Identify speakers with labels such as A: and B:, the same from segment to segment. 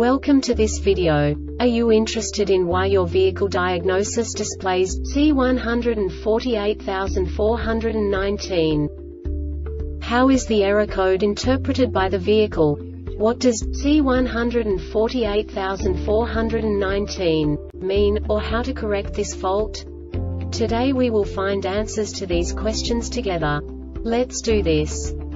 A: Welcome to this video. Are you interested in why your vehicle diagnosis displays C148419? How is the error code interpreted by the vehicle? What does C148419 mean, or how to correct this fault? Today we will find answers to these questions together. Let's do this.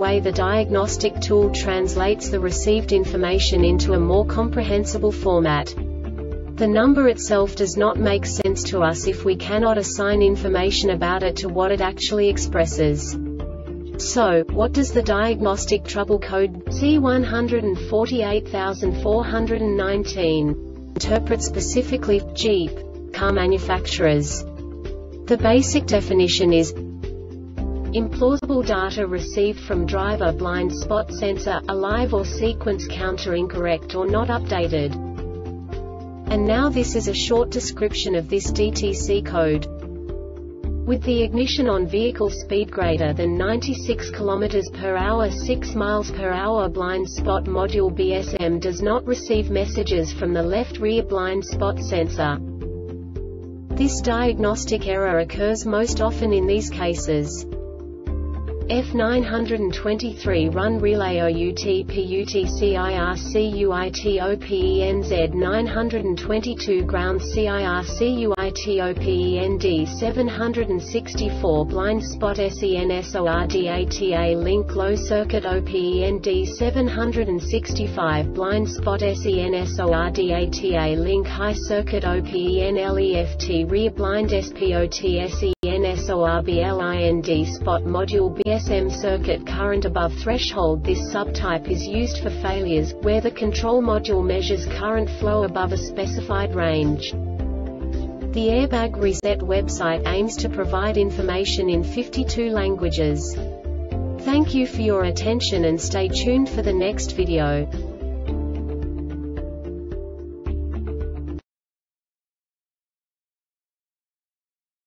A: way the diagnostic tool translates the received information into a more comprehensible format. The number itself does not make sense to us if we cannot assign information about it to what it actually expresses. So, what does the diagnostic trouble code C148419 interpret specifically Jeep car manufacturers? The basic definition is Implausible data received from driver blind spot sensor, alive or sequence counter incorrect or not updated. And now this is a short description of this DTC code. With the ignition on vehicle speed greater than 96 km per hour 6 miles per hour blind spot module BSM does not receive messages from the left rear blind spot sensor. This diagnostic error occurs most often in these cases. F923 Run Relay OUT PUT CIR CUIT OPENZ 922 Ground CIR CUIT OPEND 764 Blind Spot SENSORDATA Link Low Circuit OPEND 765 Blind Spot SENSORDATA Link High Circuit OPEN LEFT Rear Blind SPOT SENSORBLIND Spot Module BSM circuit current above threshold This subtype is used for failures, where the control module measures current flow above a specified range. The Airbag Reset website aims to provide information in 52 languages. Thank you for your attention and stay tuned for the next video.